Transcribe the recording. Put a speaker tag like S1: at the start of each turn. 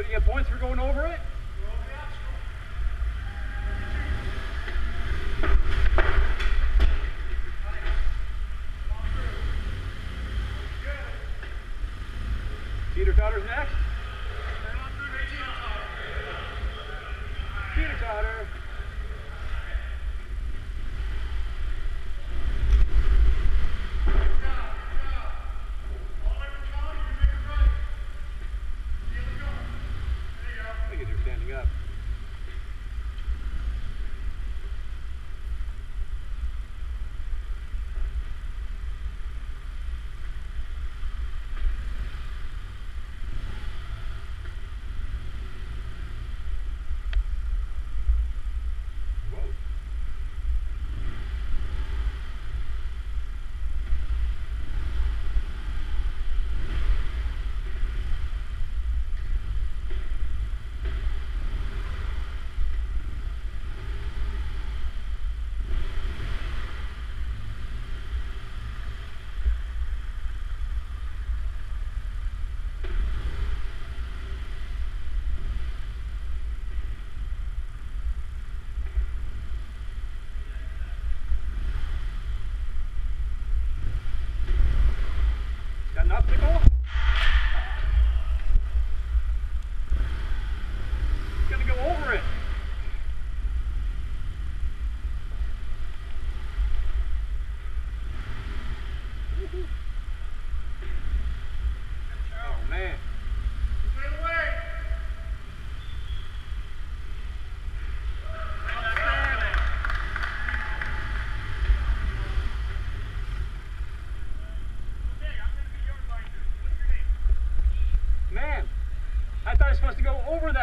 S1: So you get points for going over it? Teeter totter's next. Supposed to go over that